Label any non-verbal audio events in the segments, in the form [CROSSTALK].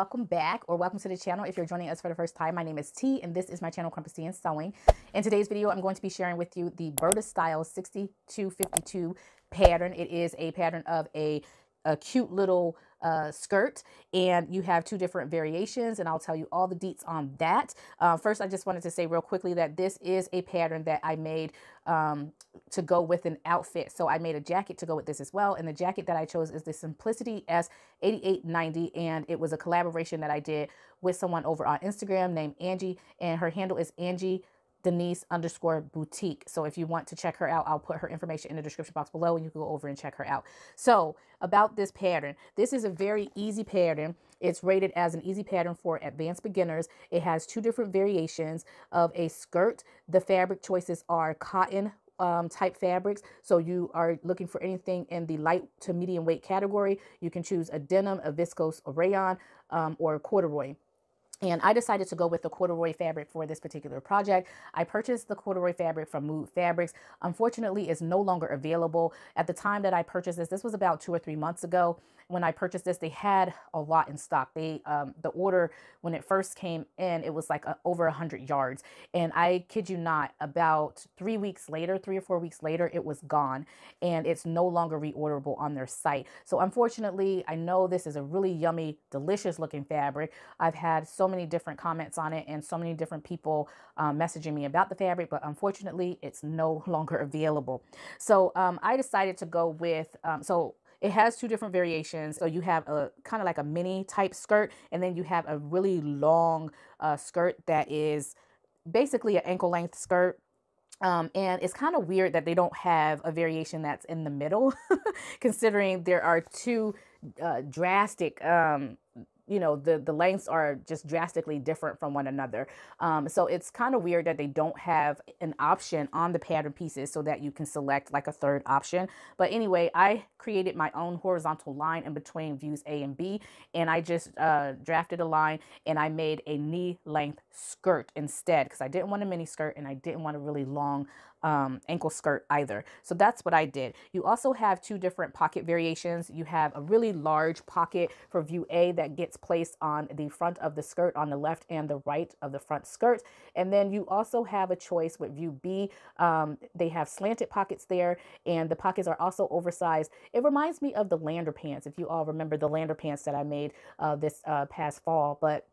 welcome back or welcome to the channel. If you're joining us for the first time, my name is T and this is my channel Crumpets and Sewing. In today's video, I'm going to be sharing with you the Burda Style 6252 pattern. It is a pattern of a, a cute little uh, skirt and you have two different variations and I'll tell you all the deets on that. Uh, first, I just wanted to say real quickly that this is a pattern that I made um, to go with an outfit. So I made a jacket to go with this as well. And the jacket that I chose is the Simplicity S8890 and it was a collaboration that I did with someone over on Instagram named Angie and her handle is Angie Denise underscore boutique. So if you want to check her out, I'll put her information in the description box below and you can go over and check her out. So about this pattern, this is a very easy pattern. It's rated as an easy pattern for advanced beginners. It has two different variations of a skirt. The fabric choices are cotton um, type fabrics. So you are looking for anything in the light to medium weight category. You can choose a denim, a viscose, a rayon, um, or a corduroy. And I decided to go with the corduroy fabric for this particular project. I purchased the corduroy fabric from Mood Fabrics. Unfortunately, it's no longer available. At the time that I purchased this, this was about two or three months ago, when I purchased this, they had a lot in stock. They um, the order when it first came in, it was like a, over a hundred yards, and I kid you not, about three weeks later, three or four weeks later, it was gone, and it's no longer reorderable on their site. So unfortunately, I know this is a really yummy, delicious looking fabric. I've had so many different comments on it, and so many different people um, messaging me about the fabric, but unfortunately, it's no [LAUGHS] longer available. So um, I decided to go with um, so it has two different variations. So you have a kind of like a mini type skirt, and then you have a really long uh, skirt that is basically an ankle length skirt. Um, and it's kind of weird that they don't have a variation that's in the middle, [LAUGHS] considering there are two uh, drastic um, you know the the lengths are just drastically different from one another. Um, so it's kind of weird that they don't have an option on the pattern pieces so that you can select like a third option. But anyway I created my own horizontal line in between views A and B and I just uh, drafted a line and I made a knee length skirt instead because I didn't want a mini skirt and I didn't want a really long um, ankle skirt either. So that's what I did. You also have two different pocket variations. You have a really large pocket for view A that gets placed on the front of the skirt on the left and the right of the front skirt. And then you also have a choice with view B. Um, they have slanted pockets there and the pockets are also oversized. It reminds me of the lander pants, if you all remember the lander pants that I made uh, this uh, past fall. But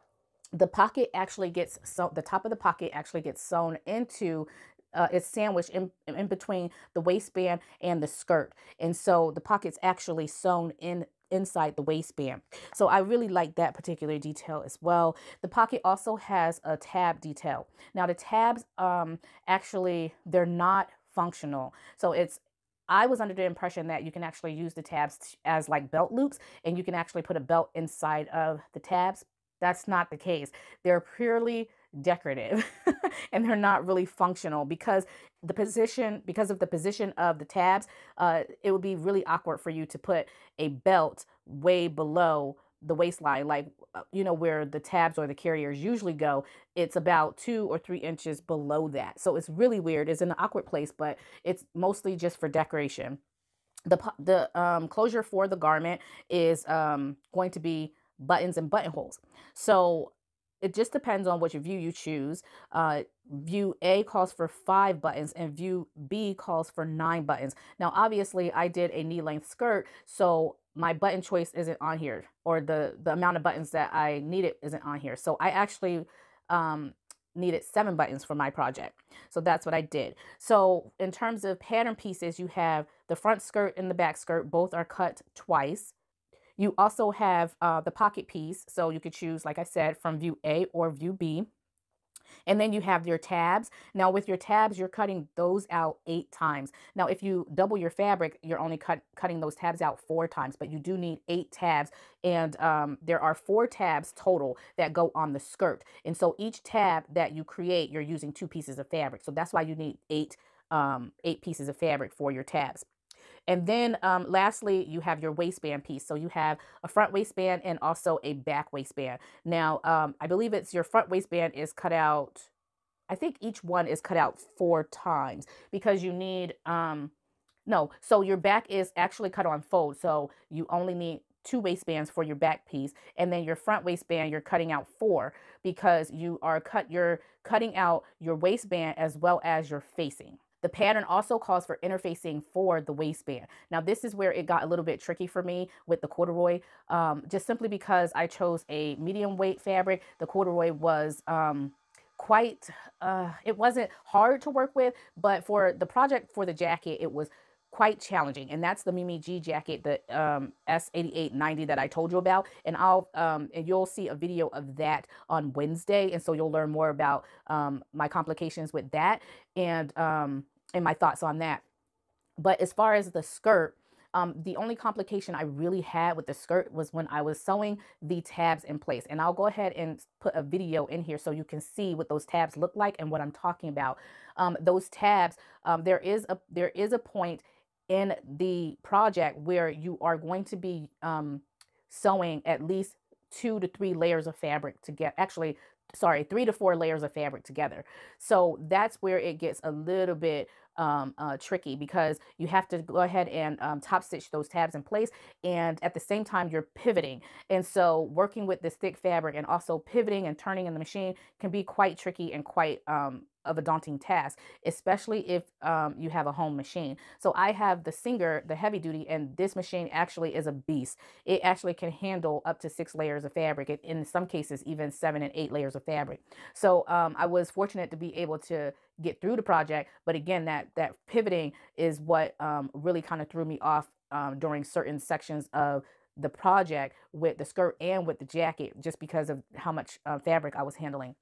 the pocket actually gets so the top of the pocket actually gets sewn into uh, it's sandwiched in, in between the waistband and the skirt. And so the pocket's actually sewn in inside the waistband. So I really like that particular detail as well. The pocket also has a tab detail. Now the tabs um actually they're not functional. So it's I was under the impression that you can actually use the tabs as like belt loops and you can actually put a belt inside of the tabs. That's not the case. They're purely decorative [LAUGHS] and they're not really functional because the position because of the position of the tabs uh, it would be really awkward for you to put a belt way below the waistline like uh, you know where the tabs or the carriers usually go it's about two or three inches below that. So it's really weird it's in an awkward place but it's mostly just for decoration. The the um, closure for the garment is um, going to be buttons and buttonholes. So it just depends on which view you choose. Uh, view A calls for five buttons and view B calls for nine buttons. Now, obviously, I did a knee length skirt, so my button choice isn't on here, or the, the amount of buttons that I needed isn't on here. So I actually um, needed seven buttons for my project. So that's what I did. So in terms of pattern pieces, you have the front skirt and the back skirt. Both are cut twice. You also have uh, the pocket piece. So you could choose, like I said, from view A or view B. And then you have your tabs. Now with your tabs, you're cutting those out eight times. Now, if you double your fabric, you're only cut, cutting those tabs out four times, but you do need eight tabs. And um, there are four tabs total that go on the skirt. And so each tab that you create, you're using two pieces of fabric. So that's why you need eight, um, eight pieces of fabric for your tabs. And then um, lastly, you have your waistband piece. So you have a front waistband and also a back waistband. Now, um, I believe it's your front waistband is cut out. I think each one is cut out four times because you need, um, no, so your back is actually cut on fold. So you only need two waistbands for your back piece and then your front waistband you're cutting out four because you are cut you're cutting out your waistband as well as your facing the pattern also calls for interfacing for the waistband. Now, this is where it got a little bit tricky for me with the corduroy, um, just simply because I chose a medium weight fabric. The corduroy was um, quite, uh, it wasn't hard to work with, but for the project for the jacket, it was quite challenging and that's the Mimi G jacket the um, S8890 that I told you about and I'll um, and you'll see a video of that on Wednesday and so you'll learn more about um, my complications with that and um, and my thoughts on that but as far as the skirt um, the only complication I really had with the skirt was when I was sewing the tabs in place. And I'll go ahead and put a video in here so you can see what those tabs look like and what I'm talking about. Um, those tabs, um, there is a there is a point in the project where you are going to be um, sewing at least two to three layers of fabric to get actually sorry three to four layers of fabric together. So that's where it gets a little bit um, uh, tricky because you have to go ahead and um, top stitch those tabs in place and at the same time you're pivoting. And so working with this thick fabric and also pivoting and turning in the machine can be quite tricky and quite um, of a daunting task, especially if um, you have a home machine. So I have the Singer, the heavy duty, and this machine actually is a beast. It actually can handle up to six layers of fabric, and in some cases, even seven and eight layers of fabric. So um, I was fortunate to be able to get through the project. But again, that, that pivoting is what um, really kind of threw me off um, during certain sections of the project with the skirt and with the jacket, just because of how much uh, fabric I was handling.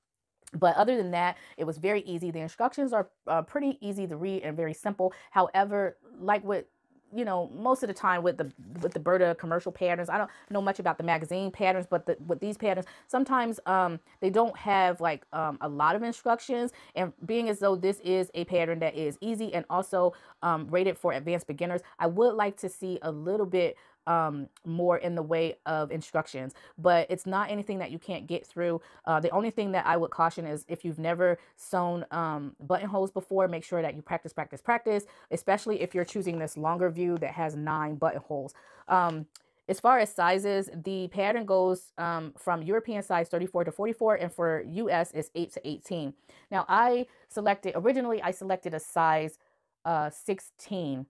But other than that, it was very easy. The instructions are uh, pretty easy to read and very simple. However, like with you know most of the time with the with the Burda commercial patterns I don't know much about the magazine patterns but the, with these patterns sometimes um, they don't have like um, a lot of instructions and being as though this is a pattern that is easy and also um, rated for advanced beginners I would like to see a little bit um, more in the way of instructions, but it's not anything that you can't get through. Uh, the only thing that I would caution is if you've never sewn um, buttonholes before, make sure that you practice, practice, practice, especially if you're choosing this longer view that has nine buttonholes. Um, as far as sizes, the pattern goes um, from European size 34 to 44, and for US is 8 to 18. Now, I selected, originally I selected a size uh, 16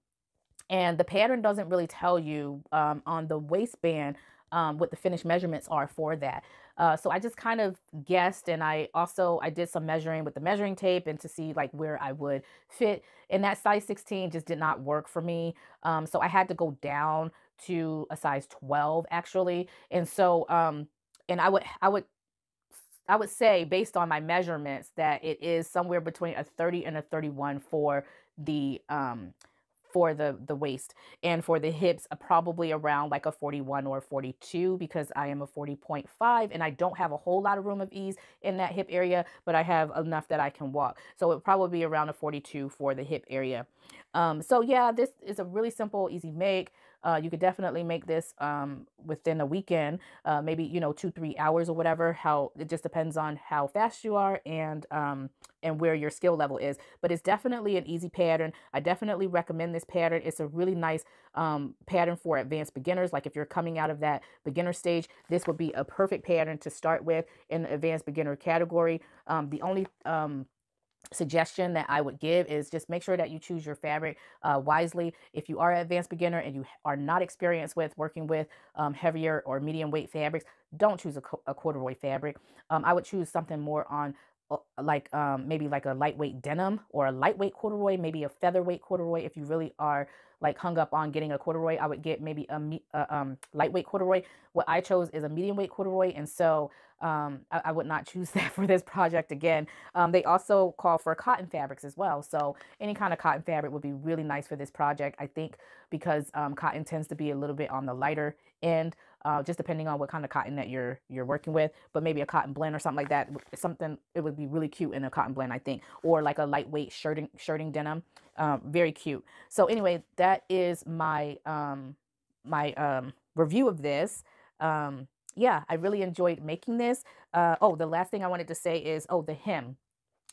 and the pattern doesn't really tell you um, on the waistband um, what the finished measurements are for that. Uh, so I just kind of guessed and I also, I did some measuring with the measuring tape and to see like where I would fit. And that size 16 just did not work for me. Um, so I had to go down to a size 12 actually. And so, um, and I would, I would I would say based on my measurements that it is somewhere between a 30 and a 31 for the um for the the waist and for the hips uh, probably around like a 41 or 42 because I am a 40.5 and I don't have a whole lot of room of ease in that hip area but I have enough that I can walk. So it probably be around a 42 for the hip area. Um, so yeah this is a really simple easy make uh, you could definitely make this um, within a weekend, uh, maybe, you know, two, three hours or whatever, how it just depends on how fast you are and, um, and where your skill level is. But it's definitely an easy pattern. I definitely recommend this pattern. It's a really nice um, pattern for advanced beginners. Like if you're coming out of that beginner stage, this would be a perfect pattern to start with in the advanced beginner category. Um, the only um, suggestion that I would give is just make sure that you choose your fabric uh, wisely. If you are an advanced beginner and you are not experienced with working with um, heavier or medium weight fabrics, don't choose a, a corduroy fabric. Um, I would choose something more on like um, maybe like a lightweight denim or a lightweight corduroy, maybe a featherweight corduroy if you really are like hung up on getting a corduroy. I would get maybe a, a um, lightweight corduroy. What I chose is a medium weight corduroy and so um, I, I, would not choose [LAUGHS] that for this project again. Um, they also call for cotton fabrics as well. So any kind of cotton fabric would be really nice for this project, I think, because um, cotton tends to be a little bit on the lighter end, uh, just depending on what kind of cotton that you're you're working with. But maybe a cotton blend or something like that, something it would be really cute in a cotton blend, I think, or like a lightweight shirting shirting denim, um, very cute. So anyway, that is my um, my um, review of this. Um, yeah, I really enjoyed making this. Uh, oh, the last thing I wanted to say is, oh, the hem.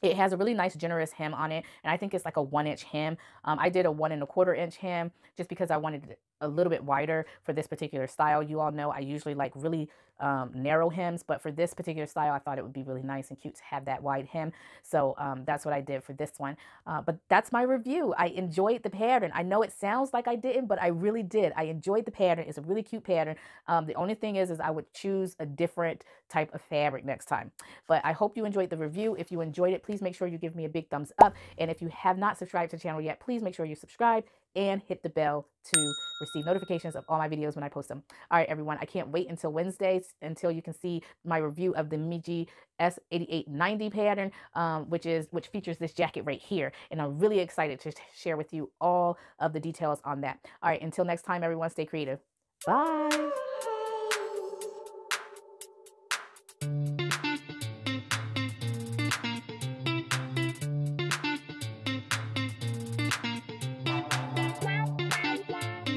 It has a really nice generous hem on it, and I think it's like a one inch hem. Um, I did a one and a quarter inch hem just because I wanted a little bit wider for this particular style. You all know I usually like really um, narrow hems, but for this particular style, I thought it would be really nice and cute to have that wide hem. So um, that's what I did for this one. Uh, but that's my review. I enjoyed the pattern. I know it sounds like I didn't, but I really did. I enjoyed the pattern. It's a really cute pattern. Um, the only thing is, is I would choose a different type of fabric next time. But I hope you enjoyed the review. If you enjoyed it, please make sure you give me a big thumbs up. And if you have not subscribed to the channel yet, please make sure you subscribe and hit the bell to receive notifications of all my videos when I post them. All right, everyone, I can't wait until Wednesdays until you can see my review of the Mimi G S8890 pattern, um, which is which features this jacket right here. And I'm really excited to share with you all of the details on that. All right, until next time, everyone, stay creative. Bye.